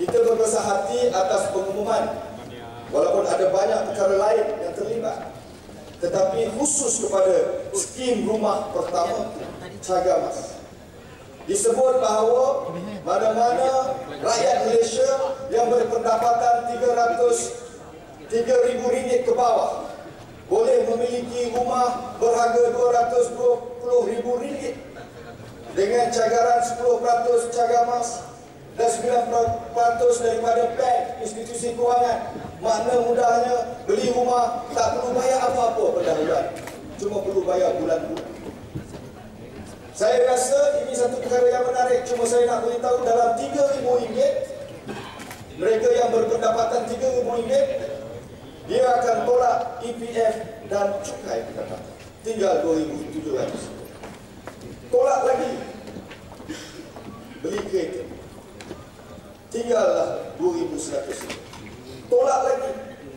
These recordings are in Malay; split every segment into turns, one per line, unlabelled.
kita berbesar hati atas pengumuman. Walaupun ada banyak perkara lain yang terlibat. Tetapi khusus kepada skim rumah pertama Cagamas disebut bahawa mana-mana rakyat Malaysia yang berpendapatan 300 RM3,000 ke bawah boleh memiliki rumah berharga RM220,000 dengan cagaran 10% cagamas dan 9% daripada bank institusi kewangan. Makna mudahnya beli rumah tak perlu bayar apa-apa pendahuluan. Cuma perlu bayar bulan-bulan saya rasa ini satu perkara yang menarik. Cuma saya nak beritahu dalam RM3,000 mereka yang berpendapatan RM3,000 dia akan tolak EPF dan cukai pendapatan. Tinggal RM2,700 tolak lagi beli kereta tinggallah RM2,100 tolak lagi.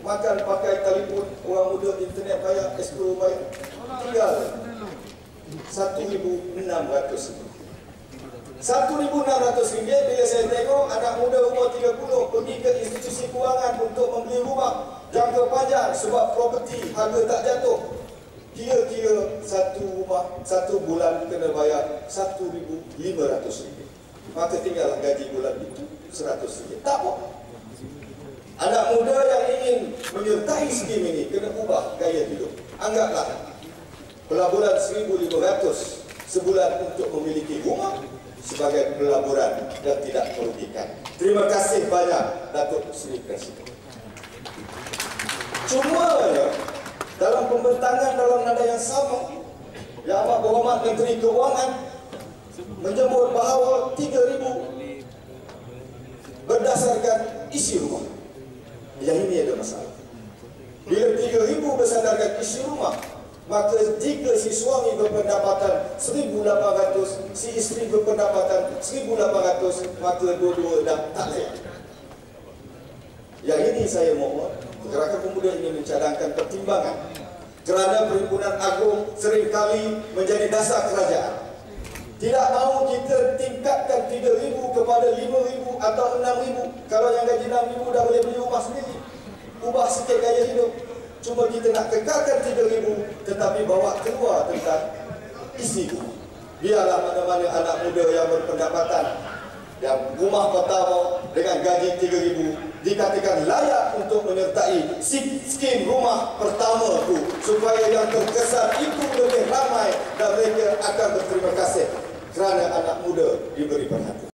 Makan pakai telefon orang muda internet bayar escrow bayar. Tinggal RM1,600 RM1,600 bila saya tengok anak muda umur 30 pergi ke institusi kewangan untuk membeli rumah. Jangka panjang sebab properti harga tak jatuh. Kira-kira satu rumah satu bulan kena bayar RM1,500 maka tinggal gaji bulan itu RM100 tak apa anak muda yang ingin menyertai skim ini kena ubah gaya hidup anggaplah pelaburan RM1,500 sebulan untuk memiliki rumah sebagai pelaburan dan tidak merugikan. Terima kasih banyak Datuk Seri Presiden. Cuma ya, dalam pembentangan dalam nada yang sama, Yang Amat Berhormat Menteri Keuangan menyebut bahawa 3,000 berdasarkan isi rumah. Yang ini ada masalah. Bila 3,000 berdasarkan isi rumah, maka jika si suami berpendapatan 1,800, si isteri berpendapatan 1,800, maka dua-dua dah tak layak. Yang ini saya mohon, Gerakan Pemuda ini mencadangkan pertimbangan kerana Perhimpunan Agung seringkali menjadi dasar kerajaan. Kepada 5,000 atau 6,000. Kalau yang gaji 6,000 dah boleh beli rumah sendiri. Ubah sikit gaya hidup. Cuma kita nak kekalkan 3,000 tetapi bawa keluar tentang isi rumah. Biarlah mana-mana anak muda yang berpendapatan yang rumah pertama dengan gaji 3,000 dikatakan layak untuk menyertai skim rumah pertama itu supaya yang terkesan itu lebih ramai dan mereka akan berterima kasih kerana anak muda diberi perhatian.